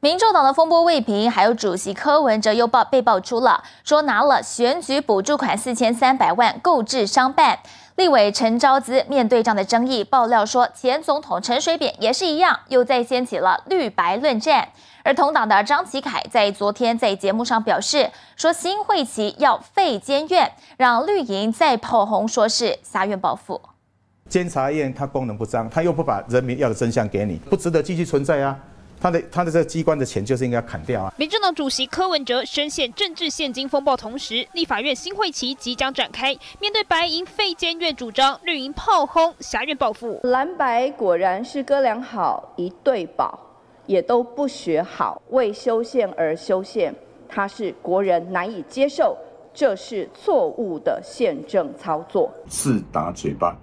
民众党的风波未平，还有主席柯文哲又爆被爆出了，说拿了选举补助款四千三百万购置商办。立委陈昭资面对这样的争议，爆料说前总统陈水扁也是一样，又再掀起了绿白论战。而同党的张启凯在昨天在节目上表示，说新会期要废监院，让绿营再炮轰，说是下院报复。监察院它功能不彰，他又不把人民要的真相给你，不值得继续存在啊。他的他的这个机关的钱就是应该砍掉啊！民政党主席柯文哲深陷政治现金风暴，同时立法院新会期即将展开，面对白银废监院主张，绿营炮轰狭院报复。蓝白果然是哥俩好一对宝，也都不学好，为修宪而修宪，他是国人难以接受，这是错误的宪政操作。自打嘴巴，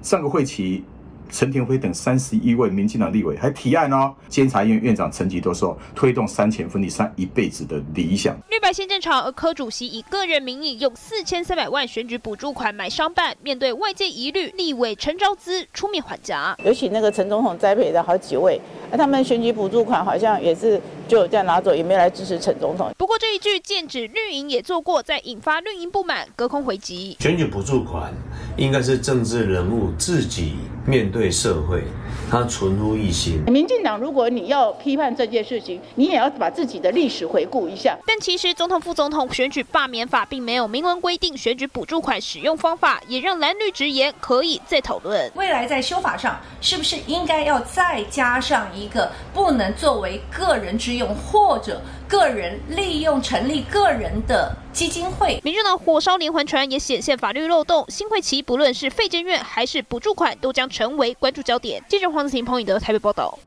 上个会期。陈廷辉等三十一位民进党立委还提案哦，监察院院长陈吉都说推动三权分立三一辈子的理想。绿白先正常，而柯主席以个人名义用四千三百万选举补助款买商办，面对外界疑虑，立委陈昭资出面缓颊。尤其那个陈总统栽培的好几位，那他们选举补助款好像也是就这样拿走，也没来支持陈总统。不过这一句剑指绿营也做过，在引发绿营不满，隔空回击。选举补助款应该是政治人物自己面对。对社会，他存乎一心。民进党，如果你要批判这件事情，你也要把自己的历史回顾一下。但其实，总统副总统选举罢免法并没有明文规定选举补助款使用方法，也让蓝绿直言可以再讨论。未来在修法上，是不是应该要再加上一个不能作为个人之用，或者个人利用成立个人的基金会？民进党火烧连环船也显现法律漏洞。新会旗不论是费监院还是补助款，都将成为。关注焦点，记者黄子晴、彭颖德台北报道。